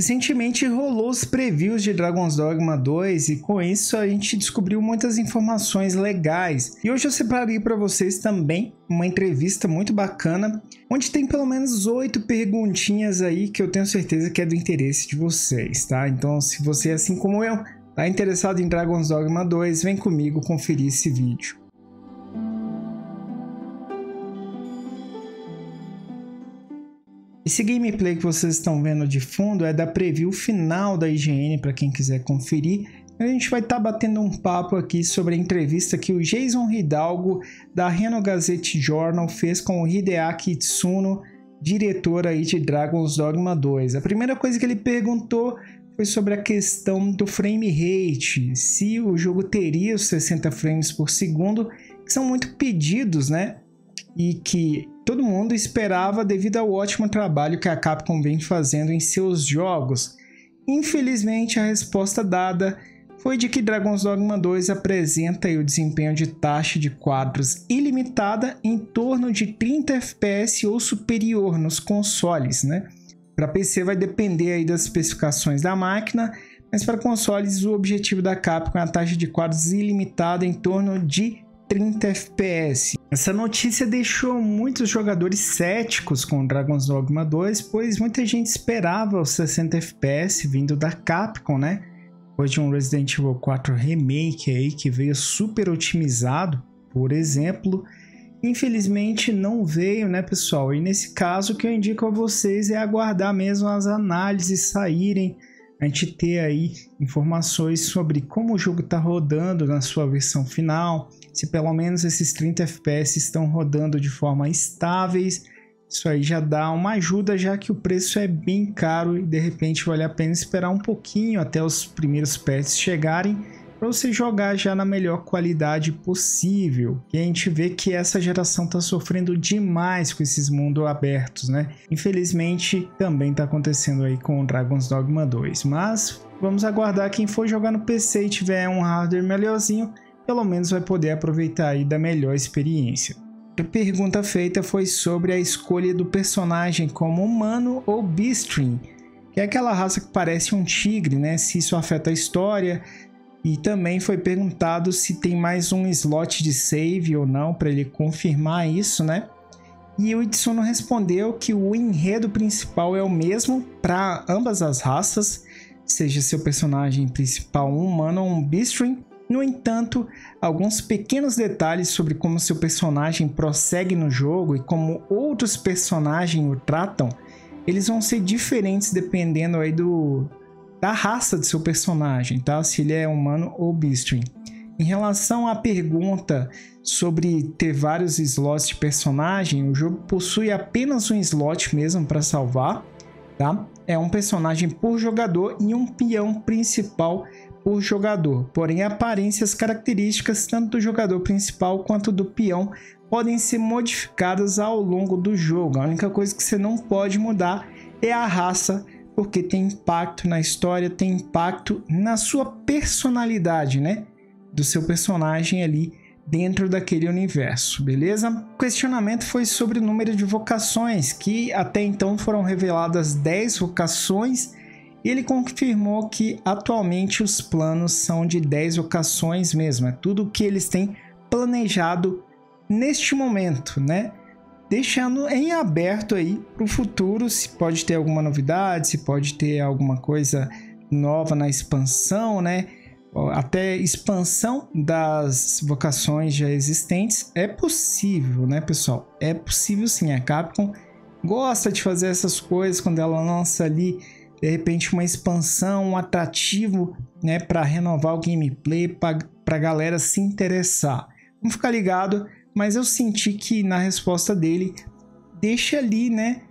Recentemente rolou os previews de Dragon's Dogma 2 e com isso a gente descobriu muitas informações legais. E hoje eu separei para vocês também uma entrevista muito bacana, onde tem pelo menos oito perguntinhas aí que eu tenho certeza que é do interesse de vocês, tá? Então, se você assim como eu tá interessado em Dragon's Dogma 2, vem comigo conferir esse vídeo. Esse gameplay que vocês estão vendo de fundo é da preview final da IGN para quem quiser conferir. A gente vai estar tá batendo um papo aqui sobre a entrevista que o Jason Hidalgo da Reno Gazette Journal fez com o Hideaki Itsuno, diretor aí de Dragon's Dogma 2. A primeira coisa que ele perguntou foi sobre a questão do frame rate, se o jogo teria os 60 frames por segundo, que são muito pedidos, né? E que todo mundo esperava devido ao ótimo trabalho que a Capcom vem fazendo em seus jogos. Infelizmente, a resposta dada foi de que Dragon's Dogma 2 apresenta o desempenho de taxa de quadros ilimitada em torno de 30 FPS ou superior nos consoles, né? Para PC vai depender aí das especificações da máquina, mas para consoles o objetivo da Capcom é a taxa de quadros ilimitada em torno de 30 FPS. Essa notícia deixou muitos jogadores céticos com Dragon's Dogma 2, pois muita gente esperava os 60 FPS vindo da Capcom, né? Depois de um Resident Evil 4 Remake aí que veio super otimizado, por exemplo, infelizmente não veio, né, pessoal? E nesse caso o que eu indico a vocês é aguardar mesmo as análises saírem, a gente ter aí informações sobre como o jogo está rodando na sua versão final, se pelo menos esses 30 FPS estão rodando de forma estáveis, isso aí já dá uma ajuda, já que o preço é bem caro e de repente vale a pena esperar um pouquinho até os primeiros patches chegarem para você jogar já na melhor qualidade possível. E a gente vê que essa geração está sofrendo demais com esses mundos abertos, né? Infelizmente também está acontecendo aí com Dragon's Dogma 2, mas vamos aguardar quem for jogar no PC e tiver um hardware melhorzinho pelo menos vai poder aproveitar aí da melhor experiência. A pergunta feita foi sobre a escolha do personagem como humano ou Beastring, que é aquela raça que parece um tigre, né? Se isso afeta a história. E também foi perguntado se tem mais um slot de save ou não, para ele confirmar isso, né? E o Itsuno respondeu que o enredo principal é o mesmo para ambas as raças, seja seu personagem principal um humano ou um Beastring, no entanto, alguns pequenos detalhes sobre como seu personagem prossegue no jogo e como outros personagens o tratam, eles vão ser diferentes dependendo aí do da raça do seu personagem, tá? Se ele é humano ou beastring. Em relação à pergunta sobre ter vários slots de personagem, o jogo possui apenas um slot mesmo para salvar, tá? É um personagem por jogador e um peão principal por jogador, porém a aparência e as características tanto do jogador principal quanto do peão podem ser modificadas ao longo do jogo. A única coisa que você não pode mudar é a raça, porque tem impacto na história, tem impacto na sua personalidade, né? Do seu personagem ali dentro daquele universo, beleza? O questionamento foi sobre o número de vocações, que até então foram reveladas 10 vocações e ele confirmou que atualmente os planos são de 10 vocações mesmo, é tudo que eles têm planejado neste momento, né? Deixando em aberto aí para o futuro se pode ter alguma novidade, se pode ter alguma coisa nova na expansão, né? Até expansão das vocações já existentes é possível, né, pessoal? É possível sim. A Capcom gosta de fazer essas coisas quando ela lança ali de repente uma expansão, um atrativo, né, para renovar o gameplay, para a galera se interessar. Vamos ficar ligado, mas eu senti que na resposta dele deixa ali, né,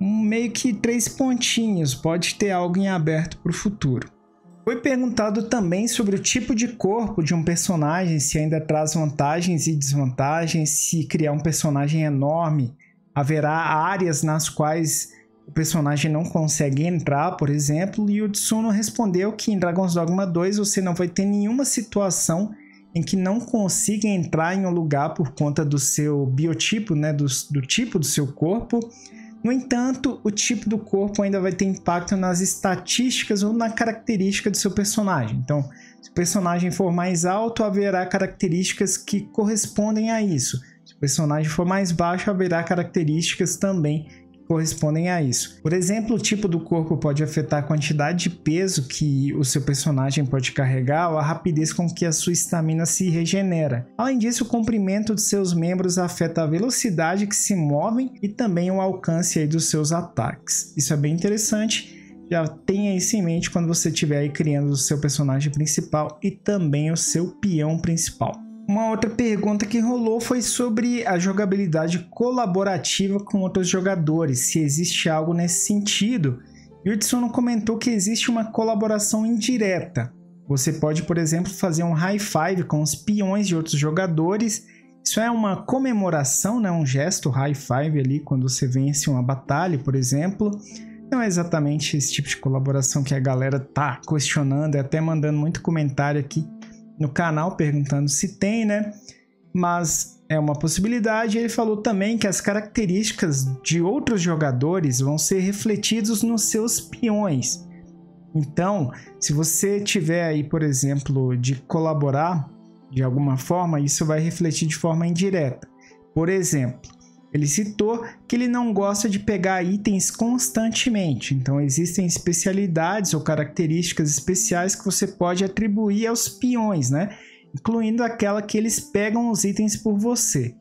um, meio que três pontinhos, pode ter algo em aberto para o futuro. Foi perguntado também sobre o tipo de corpo de um personagem, se ainda traz vantagens e desvantagens, se criar um personagem enorme, haverá áreas nas quais o personagem não consegue entrar, por exemplo, e o Tsuno respondeu que em Dragon's Dogma 2 você não vai ter nenhuma situação em que não consiga entrar em um lugar por conta do seu biotipo, né, do, do tipo do seu corpo. No entanto, o tipo do corpo ainda vai ter impacto nas estatísticas ou na característica do seu personagem. Então, se o personagem for mais alto, haverá características que correspondem a isso. Se o personagem for mais baixo, haverá características também correspondem a isso. Por exemplo, o tipo do corpo pode afetar a quantidade de peso que o seu personagem pode carregar ou a rapidez com que a sua estamina se regenera. Além disso, o comprimento de seus membros afeta a velocidade que se movem e também o alcance aí dos seus ataques. Isso é bem interessante. Já tenha isso em mente quando você estiver aí criando o seu personagem principal e também o seu peão principal. Uma outra pergunta que rolou foi sobre a jogabilidade colaborativa com outros jogadores, se existe algo nesse sentido. Tsuno comentou que existe uma colaboração indireta. Você pode, por exemplo, fazer um high five com os peões de outros jogadores. Isso é uma comemoração, né? um gesto high five ali quando você vence uma batalha, por exemplo. Não é exatamente esse tipo de colaboração que a galera tá questionando, e até mandando muito comentário aqui no canal perguntando se tem, né? Mas é uma possibilidade. Ele falou também que as características de outros jogadores vão ser refletidos nos seus peões. Então, se você tiver aí, por exemplo, de colaborar de alguma forma, isso vai refletir de forma indireta. Por exemplo, ele citou que ele não gosta de pegar itens constantemente, então existem especialidades ou características especiais que você pode atribuir aos peões, né? Incluindo aquela que eles pegam os itens por você.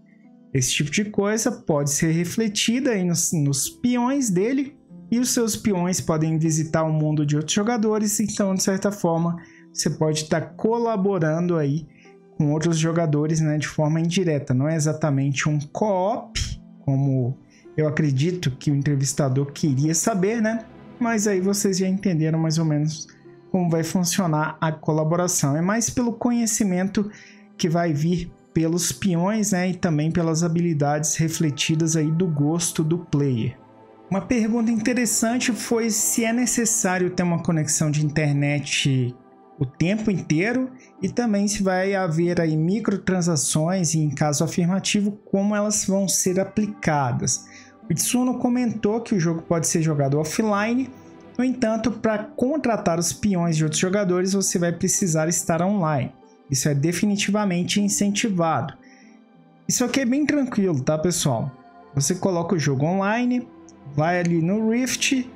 Esse tipo de coisa pode ser refletida aí nos, nos peões dele e os seus peões podem visitar o mundo de outros jogadores, então de certa forma você pode estar colaborando aí com outros jogadores né, de forma indireta. Não é exatamente um co-op, como eu acredito que o entrevistador queria saber, né? Mas aí vocês já entenderam mais ou menos como vai funcionar a colaboração. É mais pelo conhecimento que vai vir pelos peões, né, e também pelas habilidades refletidas aí do gosto do player. Uma pergunta interessante foi se é necessário ter uma conexão de internet o tempo inteiro e também se vai haver aí microtransações e em caso afirmativo como elas vão ser aplicadas. O Itsuno comentou que o jogo pode ser jogado offline, no entanto, para contratar os peões de outros jogadores você vai precisar estar online. Isso é definitivamente incentivado. Isso aqui é bem tranquilo, tá pessoal? Você coloca o jogo online, vai ali no Rift,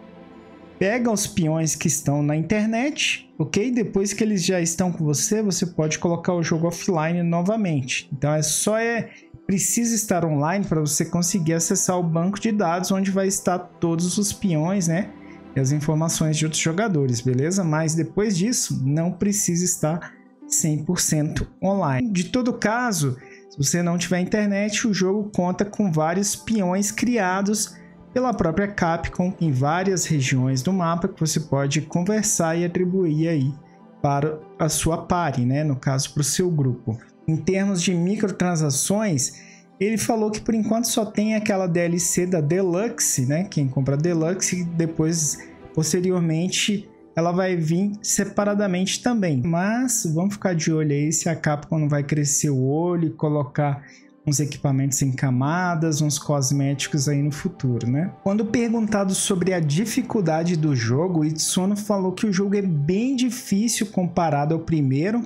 pega os peões que estão na internet, ok? Depois que eles já estão com você, você pode colocar o jogo offline novamente. Então é só é preciso estar online para você conseguir acessar o banco de dados onde vai estar todos os peões, né? E as informações de outros jogadores, beleza? Mas depois disso, não precisa estar 100% online. De todo caso, se você não tiver internet, o jogo conta com vários peões criados pela própria Capcom em várias regiões do mapa que você pode conversar e atribuir aí para a sua party, né? no caso para o seu grupo. Em termos de microtransações, ele falou que por enquanto só tem aquela DLC da Deluxe, né? Quem compra Deluxe depois posteriormente ela vai vir separadamente também. Mas vamos ficar de olho aí se a Capcom não vai crescer o olho e colocar uns equipamentos em camadas, uns cosméticos aí no futuro, né? Quando perguntado sobre a dificuldade do jogo, Itsuno falou que o jogo é bem difícil comparado ao primeiro.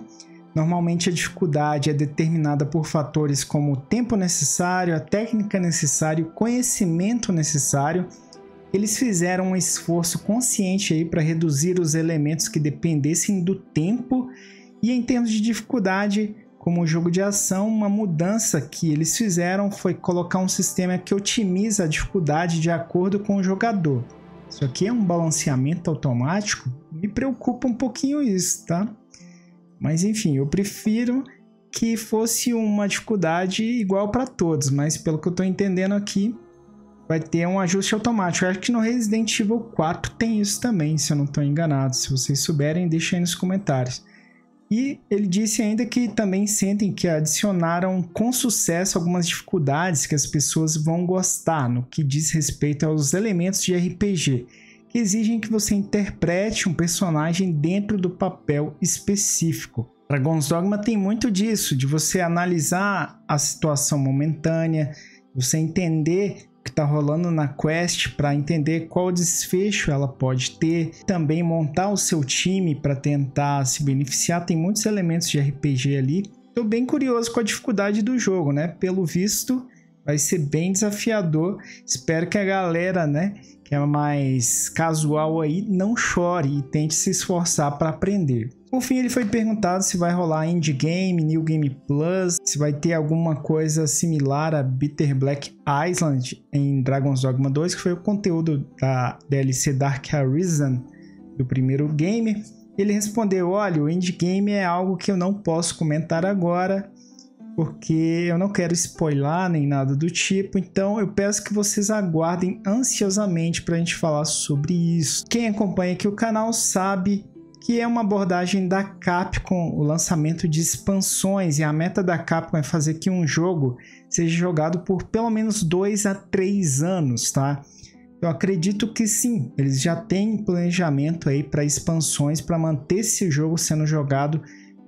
Normalmente a dificuldade é determinada por fatores como o tempo necessário, a técnica necessária, o conhecimento necessário. Eles fizeram um esforço consciente aí para reduzir os elementos que dependessem do tempo e em termos de dificuldade, como jogo de ação, uma mudança que eles fizeram foi colocar um sistema que otimiza a dificuldade de acordo com o jogador. Isso aqui é um balanceamento automático? Me preocupa um pouquinho isso, tá? Mas enfim, eu prefiro que fosse uma dificuldade igual para todos, mas pelo que eu estou entendendo aqui, vai ter um ajuste automático. Eu acho que no Resident Evil 4 tem isso também, se eu não estou enganado. Se vocês souberem, deixem aí nos comentários. E ele disse ainda que também sentem que adicionaram com sucesso algumas dificuldades que as pessoas vão gostar no que diz respeito aos elementos de RPG, que exigem que você interprete um personagem dentro do papel específico. Dragon's Dogma tem muito disso, de você analisar a situação momentânea, você entender que está rolando na quest para entender qual desfecho ela pode ter, também montar o seu time para tentar se beneficiar. Tem muitos elementos de RPG ali. Estou bem curioso com a dificuldade do jogo, né? Pelo visto, vai ser bem desafiador. Espero que a galera, né, que é mais casual aí, não chore e tente se esforçar para aprender. Por fim, ele foi perguntado se vai rolar Indie Game, New Game Plus, se vai ter alguma coisa similar a Bitter Black Island em Dragon's Dogma 2, que foi o conteúdo da DLC Dark Arisen do primeiro game. Ele respondeu: Olha, o Indie Game é algo que eu não posso comentar agora, porque eu não quero spoiler nem nada do tipo, então eu peço que vocês aguardem ansiosamente para a gente falar sobre isso. Quem acompanha aqui o canal sabe que é uma abordagem da Capcom, o lançamento de expansões, e a meta da Capcom é fazer que um jogo seja jogado por pelo menos 2 a 3 anos, tá? Eu acredito que sim, eles já têm planejamento aí para expansões para manter esse jogo sendo jogado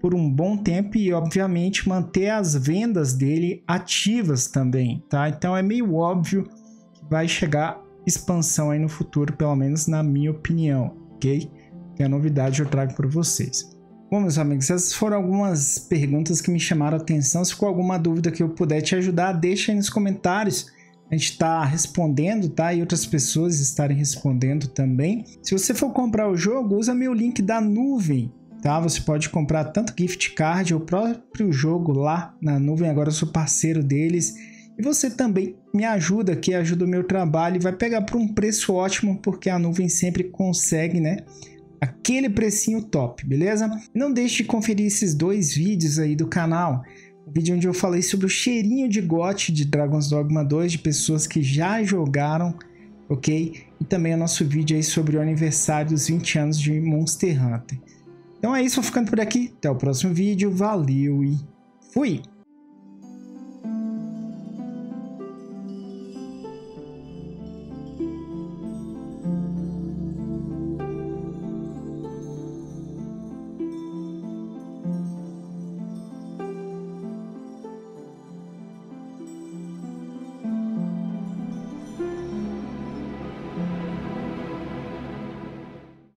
por um bom tempo e obviamente manter as vendas dele ativas também, tá? Então é meio óbvio que vai chegar expansão aí no futuro, pelo menos na minha opinião, ok? que é a novidade eu trago para vocês. Bom, meus amigos, essas foram algumas perguntas que me chamaram a atenção. Se ficou alguma dúvida que eu puder te ajudar, deixa aí nos comentários. A gente está respondendo, tá? E outras pessoas estarem respondendo também. Se você for comprar o jogo, usa meu link da nuvem, tá? Você pode comprar tanto gift card ou próprio jogo lá na nuvem. Agora eu sou parceiro deles. E você também me ajuda aqui, ajuda o meu trabalho e vai pegar por um preço ótimo, porque a nuvem sempre consegue, né? aquele precinho top, beleza? Não deixe de conferir esses dois vídeos aí do canal. O vídeo onde eu falei sobre o cheirinho de gote de Dragon's Dogma 2 de pessoas que já jogaram, ok? E também o nosso vídeo aí sobre o aniversário dos 20 anos de Monster Hunter. Então é isso, vou ficando por aqui. Até o próximo vídeo. Valeu e fui!